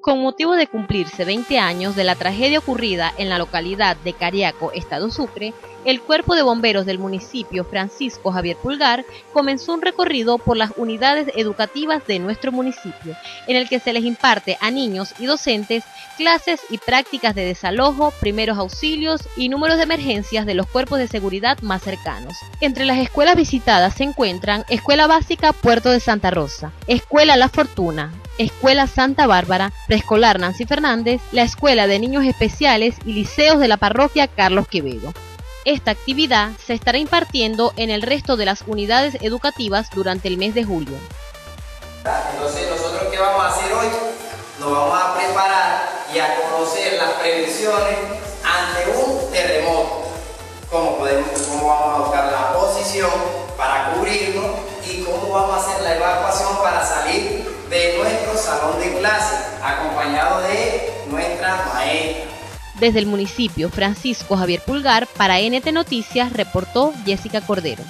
Con motivo de cumplirse 20 años de la tragedia ocurrida en la localidad de Cariaco, Estado Sucre, el Cuerpo de Bomberos del municipio Francisco Javier Pulgar comenzó un recorrido por las unidades educativas de nuestro municipio, en el que se les imparte a niños y docentes clases y prácticas de desalojo, primeros auxilios y números de emergencias de los cuerpos de seguridad más cercanos. Entre las escuelas visitadas se encuentran Escuela Básica Puerto de Santa Rosa, Escuela La Fortuna, Escuela Santa Bárbara, Preescolar Nancy Fernández, la Escuela de Niños Especiales y Liceos de la Parroquia Carlos Quevedo. Esta actividad se estará impartiendo en el resto de las unidades educativas durante el mes de julio. Entonces, ¿nosotros qué vamos a hacer hoy? Nos vamos a preparar y a conocer las prevenciones ante un terremoto. Cómo, podemos, cómo vamos a buscar la posición para cubrirnos y cómo vamos a hacer la evacuación para salir de nuestro salón de clase, acompañado de nuestra maestra. Desde el municipio Francisco Javier Pulgar, para NT Noticias, reportó Jessica Cordero.